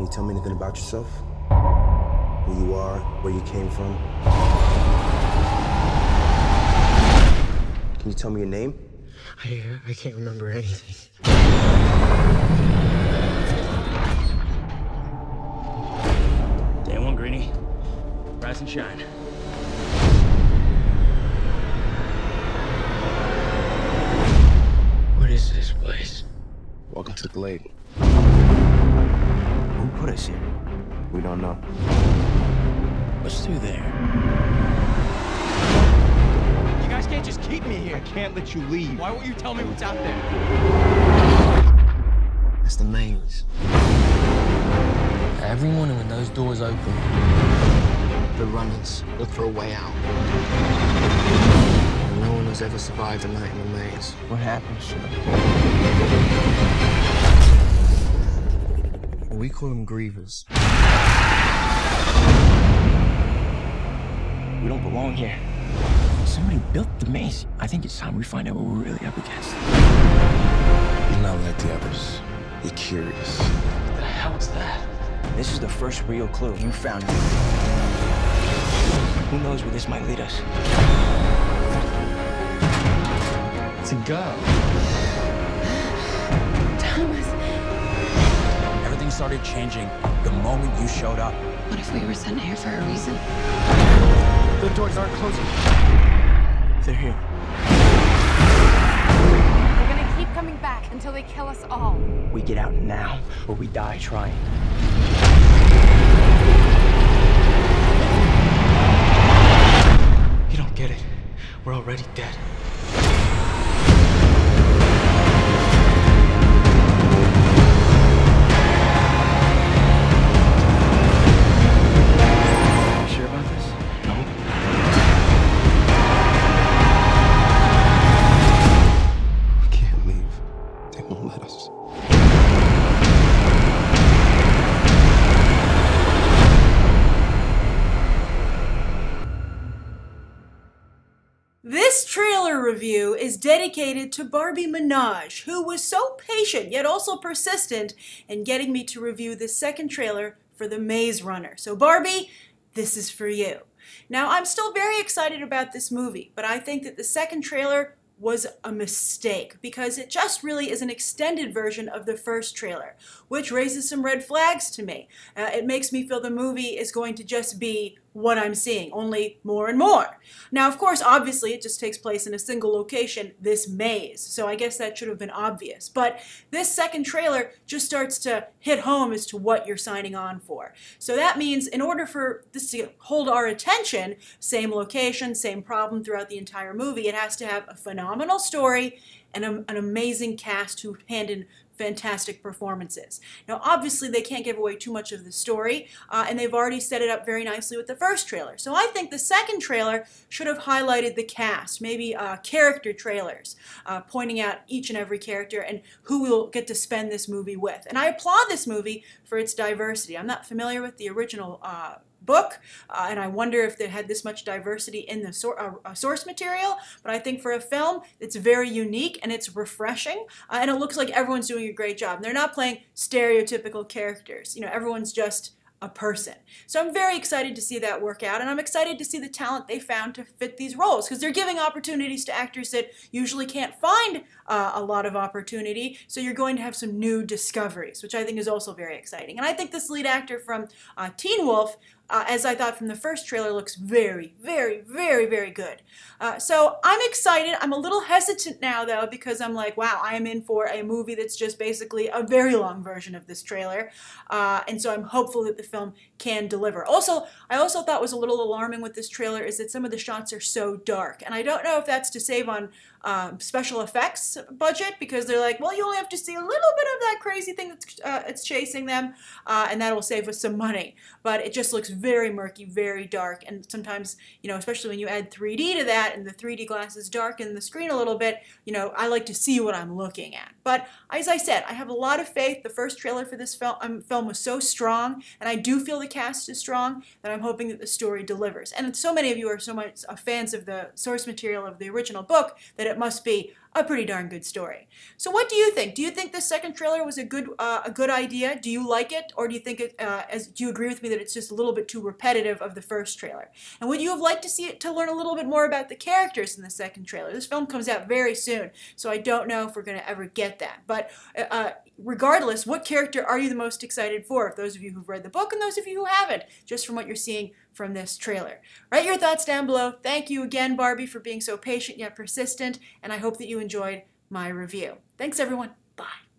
Can you tell me anything about yourself? Who you are, where you came from? Can you tell me your name? I, uh, I can't remember anything. Day one, Greeny. Rise and shine. What is this place? Welcome to the Glade. Who put? We don't know. What's through there? You guys can't just keep me here. I can't let you leave. Why won't you tell me what's out there? That's the maze. Every morning when those doors open, the runners look for a way out. And no one has ever survived a night in the maze. What happens to them? We call them grievers. We don't belong here. Somebody built the maze. I think it's time we find out what we're really up against. You're not like the others. You're curious. What the hell is that? This is the first real clue you found. Who knows where this might lead us? To go. Thomas, started changing the moment you showed up. what if we were sent here for a reason? The doors aren't closing. They're here. We're gonna keep coming back until they kill us all. We get out now, or we die trying. Review is dedicated to Barbie Minaj, who was so patient yet also persistent in getting me to review the second trailer for The Maze Runner. So, Barbie, this is for you. Now, I'm still very excited about this movie, but I think that the second trailer was a mistake because it just really is an extended version of the first trailer, which raises some red flags to me. Uh, it makes me feel the movie is going to just be what I'm seeing, only more and more. Now, of course, obviously, it just takes place in a single location, this maze, so I guess that should have been obvious. But this second trailer just starts to hit home as to what you're signing on for. So that means in order for this to hold our attention, same location, same problem throughout the entire movie, it has to have a phenomenal story and a, an amazing cast who hand in fantastic performances. Now, obviously, they can't give away too much of the story, uh, and they've already set it up very nicely with the first trailer. So I think the second trailer should have highlighted the cast, maybe uh, character trailers, uh, pointing out each and every character and who we'll get to spend this movie with. And I applaud this movie for its diversity. I'm not familiar with the original uh, book, uh, and I wonder if they had this much diversity in the sor- uh, uh, source material. But I think for a film, it's very unique and it's refreshing, uh, and it looks like everyone's doing great job. They're not playing stereotypical characters. You know, everyone's just a person. So I'm very excited to see that work out, and I'm excited to see the talent they found to fit these roles because they're giving opportunities to actors that usually can't find uh, a lot of opportunity. So you're going to have some new discoveries, which I think is also very exciting. And I think this lead actor from uh, Teen Wolf uh, as I thought from the first trailer, looks very, very, very, very good. Uh, so I'm excited. I'm a little hesitant now, though, because I'm like, wow, I am in for a movie that's just basically a very long version of this trailer. Uh, and so I'm hopeful that the film can deliver. Also, I also thought was a little alarming with this trailer is that some of the shots are so dark. And I don't know if that's to save on um, special effects budget because they're like, well, you only have to see a little bit of that crazy thing that's uh, it's chasing them, uh, and that'll save us some money. But it just looks very murky, very dark, and sometimes, you know, especially when you add 3D to that and the 3D glasses darken the screen a little bit, you know, I like to see what I'm looking at. But as I said, I have a lot of faith. The first trailer for this film, um, film was so strong, and I do feel the cast is strong that I'm hoping that the story delivers. And so many of you are so much uh, fans of the source material of the original book that it must be a pretty darn good story. So, what do you think? Do you think the second trailer was a good uh, a good idea? Do you like it, or do you think it? Uh, as do you agree with me that it's just a little bit too repetitive of the first trailer? And would you have liked to see it to learn a little bit more about the characters in the second trailer? This film comes out very soon, so I don't know if we're going to ever get that. But uh, regardless, what character are you the most excited for? Those of you who've read the book and those of you who haven't, just from what you're seeing from this trailer. Write your thoughts down below. Thank you again, Barbie, for being so patient yet persistent, and I hope that you enjoyed my review. Thanks, everyone. Bye.